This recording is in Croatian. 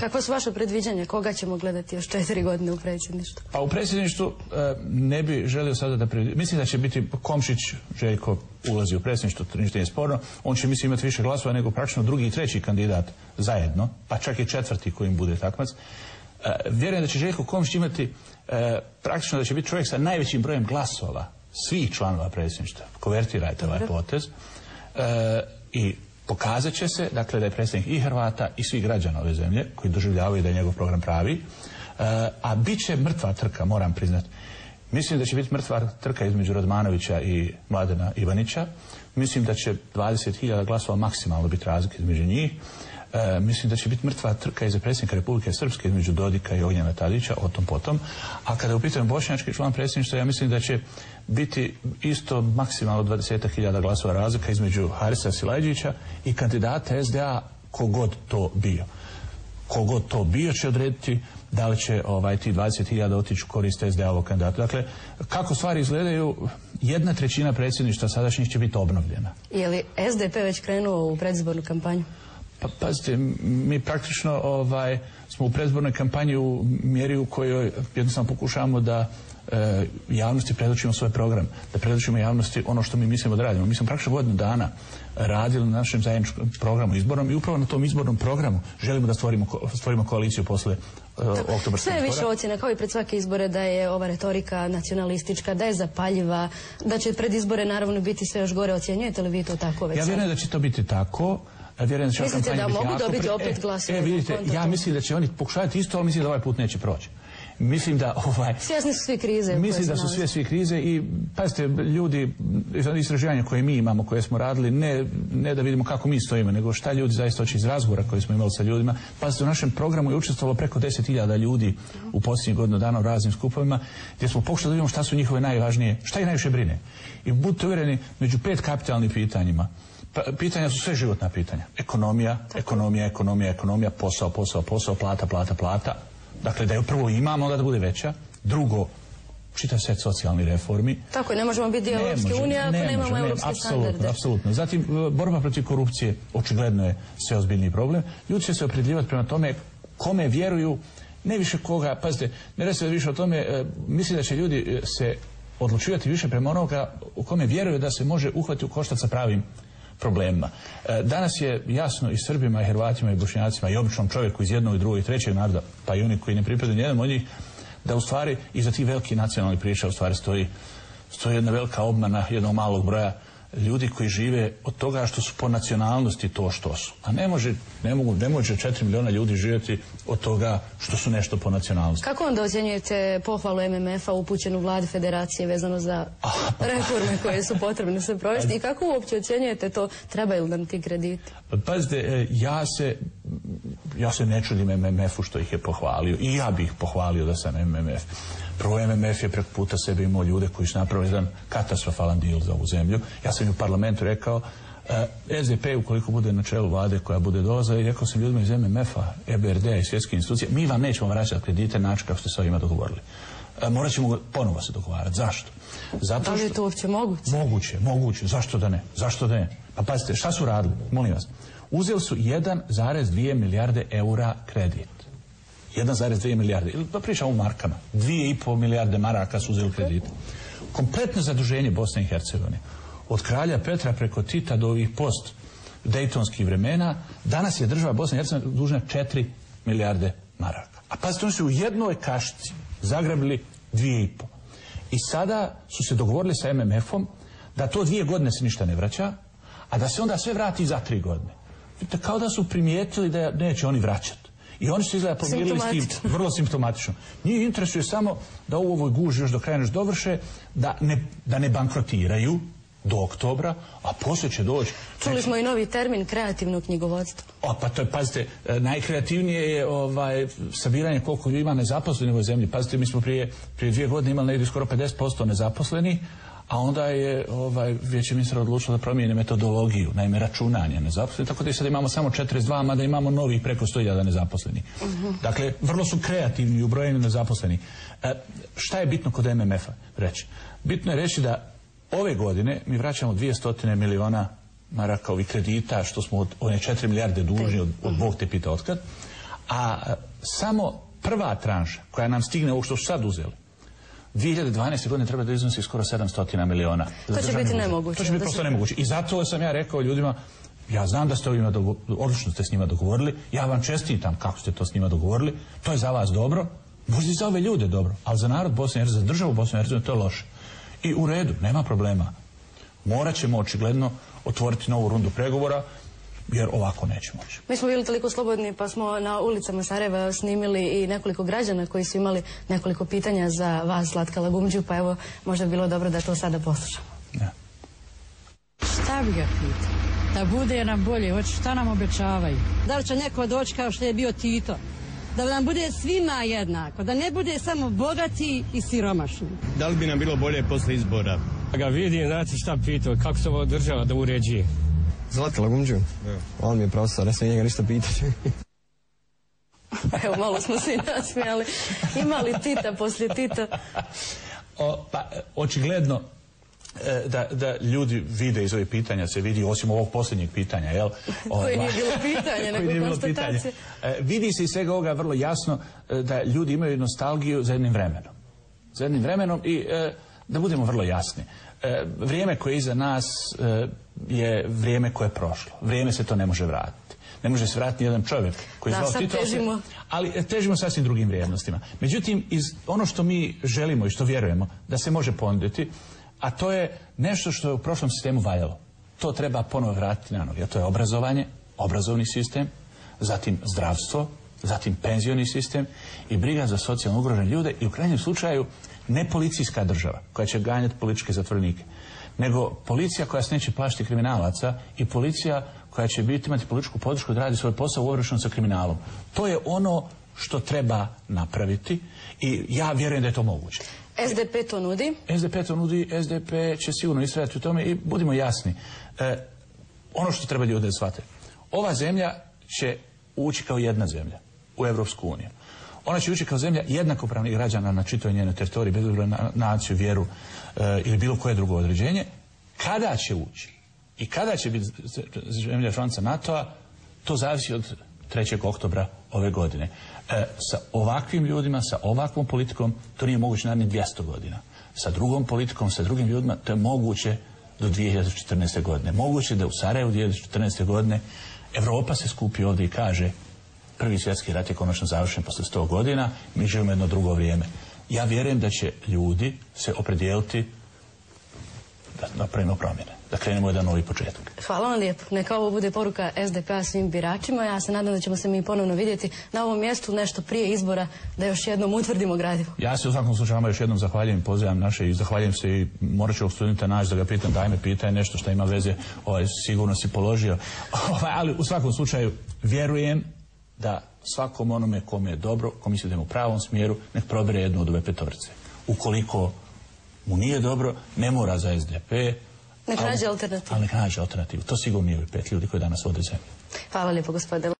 Kako su vaše predviđanja? Koga ćemo gledati još četiri godine u predsjedništvu? Pa u predsjedništvu e, ne bi želio sada da Mislim da će biti Komšić, Željko ulazi u predsjedništvo, to ništa nije sporno. On će mislim imati više glasova nego praktično drugi i treći kandidat zajedno, pa čak i četvrti kojim bude takmac. E, vjerujem da će Željko Komšić imati e, praktično da će biti čovjek sa najvećim brojem glasova svih članova predsjedništva. Kovertirajte ovaj potez. I pokazat će se, dakle, da je predsjednik i Hrvata i svih građana ove zemlje koji doživljavaju da je njegov program pravi, e, a bit će mrtva trka, moram priznati. Mislim da će biti mrtva trka između Radmanovića i Mladena Ivanića. Mislim da će 20.000 glasova maksimalno biti razlike između njih. E, mislim da će biti mrtva trka iza predsjednika Republike Srpske između Dodika i Ognjena Tadića, o tom potom. A kada je u bošnjački član predsjedništva, ja mislim da će biti isto maksimalno 20.000 glasova razlika između Harisa Silajđića i kandidata SDA kogod to bio. Kogod to bio će odrediti da li će ovaj, ti 20.000 otići u korist SDA-ovog kandidata. Dakle, kako stvari izgledaju, jedna trećina predsjedništva sadašnjih će biti obnovljena. Je li SDP već krenuo u predizbornu kampanju? Pa pazite, mi praktično ovaj, smo u predizbornoj kampanji u mjeri u kojoj jednostavno pokušavamo da e, javnosti predočimo svoj program, da predočimo javnosti ono što mi mislimo da radimo. Mi smo praktično godinu dana radili na našem zajedničkom programu izbornom i upravo na tom izbornom programu želimo da stvorimo, stvorimo koaliciju posle uh, Sve je više ocjena kao i pred svake izbore da je ova retorika nacionalistička, da je zapaljiva, da će pred izbore naravno biti sve još gore. Ocjenjujete li vi to tako već? Ja vjerujem da će to biti tako. Ja vjerujem da će Mislite da mogu dobiti opet glasove? E, vidite, ja mislim da će oni pokušavati isto, ali mislim da ovaj put neće proći. Mislim da ovaj... Svjesni su svi krize. Mislim da su sve svi krize i pazite, ljudi, istraživanja koje mi imamo, koje smo radili, ne, ne da vidimo kako mi stojimo, nego šta ljudi zaista hoće iz razgovora koje smo imali sa ljudima. Pazite, u našem programu je učestvovalo preko 10.000 ljudi u posljednjih godinu dana u raznim skupovima, gdje smo pokušali da vidimo šta su njihove najvažnije, šta ih najviše brine. I budite uvjereni, među pet kapitalnih pitanjima, pa, pitanja su sve životna pitanja. Ekonomija, ekonomija, ekonomija, ekonomija, posao, posao, posao, plata, plata, plata, Dakle, da je prvo imamo, onda da bude veća. Drugo, čitav set socijalnih reformi. Tako ne možemo biti dio Europske unije ako nemamo europske standarde. Apsolutno. Zatim, e, borba protiv korupcije očigledno je sve ozbiljni problem. Ljudi će se opredljivati prema tome kome vjeruju, ne više koga, pazite, ne radi se više o tome, e, mislim da će ljudi e, se odlučivati više prema onoga u kome vjeruju da se može uhvati u koštac sa pravim problemima. E, danas je jasno i Srbima, i Hrvatima, i Bošnjacima, i običnom čovjeku iz jednog, drugog, i trećeg naroda, pa i oni koji ne pripadaju nijednom od njih, da u stvari iza tih veliki nacionalni priča u stvari stoji, stoji jedna velika obmana jednog malog broja ljudi koji žive od toga što su po nacionalnosti to što su. A ne može, ne mogu, ne može četiri miliona ljudi živjeti od toga što su nešto po nacionalnosti. Kako onda ocjenjujete pohvalu MMF-a upućenu vladi federacije vezano za reforme koje su potrebne se provesti i kako uopće ocjenjujete to trebaju li nam ti krediti? Pazite, e, ja se ja se ne čudim MMF-u što ih je pohvalio i ja bih pohvalio da sam MMF. Prvo MMF je preko puta sebe imao ljude koji su napravili jedan katastrofalan dil za ovu zemlju. Ja sam u parlamentu rekao e, SDP ukoliko bude na čelu vlade koja bude doza i rekao sam ljudima iz MMF-a, EBRD i svjetske institucije, mi vam nećemo vraćati kredite način kako ste s ovima dogovorili. E, morat ćemo ponovo se dogovarati. Zašto? Zato što... Da li je to uopće moguće? Moguće, moguće. Zašto da ne? Zašto da ne? Pa pazite, šta su radili? Molim vas. Uzeli su 1,2 milijarde eura kredit. 1,2 milijarde, ili pa pričamo u markama, 2,5 milijarde maraka su uzeli kredite. Kompletno zaduženje Bosne i Hercegovine. Od kralja Petra preko Tita do ovih post Dejtonskih vremena, danas je država Bosne i Hercegovine dužna 4 milijarde maraka. A pazite, oni su u jednoj kašci zagrabili 2,5. I sada su se dogovorili sa MMF-om da to dvije godine se ništa ne vraća, a da se onda sve vrati za tri godine. Kao da su primijetili da neće oni vraćati. I oni su izgleda pomirili s tim vrlo simptomatično. Njih interesuje samo da u ovoj guži još do kraja nešto dovrše, da ne, da ne bankrotiraju do oktobra, a poslije će doći... Čuli smo i novi termin kreativno knjigovodstvo. O, pa to je, pazite, e, najkreativnije je ovaj, sabiranje koliko ima nezaposlenih u ovoj zemlji. Pazite, mi smo prije, prije dvije godine imali negdje skoro 50% nezaposlenih, a onda je ovaj, vijeće ministra odlučilo da promijeni metodologiju, naime računanje nezaposlenih, tako da sad imamo samo 42, mada imamo novih preko 100.000 nezaposlenih. Uh Dakle, vrlo su kreativni i ubrojeni nezaposleni. E, šta je bitno kod MMF-a reći? Bitno je reći da ove godine mi vraćamo 200 miliona maraka ovih kredita, što smo od one 4 milijarde dužni od, od Bog te pita otkad, A e, samo prva tranša koja nam stigne ovo što su sad uzeli, 2012. godine treba da iznosi skoro 700 miliona. To će biti nemoguće. To će biti prosto nemoguće. I zato sam ja rekao ljudima, ja znam da ste ovima odlično ste s njima dogovorili, ja vam čestitam kako ste to s njima dogovorili, to je za vas dobro, možda i za ove ljude dobro, ali za narod Bosne i Hercegovine, za državu Bosne i Hercegovine to je loše. I u redu, nema problema. Morat ćemo očigledno otvoriti novu rundu pregovora, jer ovako neće moći. Mi smo bili toliko slobodni pa smo na ulicama Sarajeva snimili i nekoliko građana koji su imali nekoliko pitanja za vas, Slatka Lagumđu, pa evo možda bi bilo dobro da to sada poslušamo. Ja. Šta bi ga pitao? Da bude nam bolje, hoće šta nam obećavaju? Da li će neko doći kao što je bio Tito? Da nam bude svima jednako, da ne bude samo bogati i siromašni. Da li bi nam bilo bolje posle izbora? Da ga vidim, znate šta pitao, kako se ovo država da uređuje. Zlatko Lagumđu? On mi je profesor, ne smijem njega ništa pitati. Evo, malo smo se i nasmijali. Ima li Tita poslije Tita? O, pa, očigledno e, da, da ljudi vide iz ovih pitanja, se vidi osim ovog posljednjeg pitanja, jel? Koje nije bilo pitanje, nije nego bilo pitanje. konstatacije. E, vidi se iz svega ovoga vrlo jasno e, da ljudi imaju nostalgiju za jednim vremenom. Za jednim vremenom i e, da budemo vrlo jasni. E, vrijeme koje je iza nas e, je vrijeme koje je prošlo. Vrijeme se to ne može vratiti. Ne može se vratiti jedan čovjek koji je Da, zvao Tito, težimo. ali e, težimo sasvim drugim vrijednostima. Međutim, iz ono što mi želimo i što vjerujemo da se može ponuditi, a to je nešto što je u prošlom sistemu valjalo. To treba ponovo vratiti na noge. A to je obrazovanje, obrazovni sistem, zatim zdravstvo, zatim penzioni sistem i briga za socijalno ugrožene ljude i u krajnjem slučaju ne policijska država koja će ganjati političke zatvornike, nego policija koja se neće plašiti kriminalaca i policija koja će biti, imati političku podršku da radi svoj posao u obračunu sa kriminalom. To je ono što treba napraviti i ja vjerujem da je to moguće. SDP to nudi. SDP to nudi, SDP će sigurno istrajati u tome i budimo jasni. E, ono što treba ljudi da shvate. Ova zemlja će ući kao jedna zemlja u Europsku uniju. Ona će ući kao zemlja jednakopravnih građana na čitoj njenoj teritoriji, bez obzira na naciju, vjeru e, ili bilo koje drugo određenje. Kada će ući i kada će biti zemlja članica NATO-a, to zavisi od 3. oktobra ove godine. E, sa ovakvim ljudima, sa ovakvom politikom, to nije moguće narednih 200 godina. Sa drugom politikom, sa drugim ljudima, to je moguće do 2014. godine. Moguće da u Sarajevu 2014. godine Evropa se skupi ovdje i kaže prvi svjetski rat je konačno završen posle 100 godina, mi živimo jedno drugo vrijeme. Ja vjerujem da će ljudi se opredijeliti da napravimo promjene, da krenemo jedan novi početak. Hvala vam lijepo. Neka ovo bude poruka SDP-a svim biračima. Ja se nadam da ćemo se mi ponovno vidjeti na ovom mjestu nešto prije izbora da još jednom utvrdimo gradivo. Ja se u svakom slučaju vama još jednom zahvaljujem, pozivam naše i zahvaljujem se i morat ću ovog studenta naći da ga pitam, daj me pitaj nešto što ima veze, ovaj, sigurno si položio. Ovaj, ali u svakom slučaju vjerujem da svakom onome kome je dobro, ko misli da je u pravom smjeru, nek probere jednu od ove petorice. Ukoliko mu nije dobro, ne mora za SDP, Nek ali- nađe alternativu. Ali nek nađe alternativu. To sigurno nije pet ljudi koji danas vode zemlju. Hvala lijepo gospodine.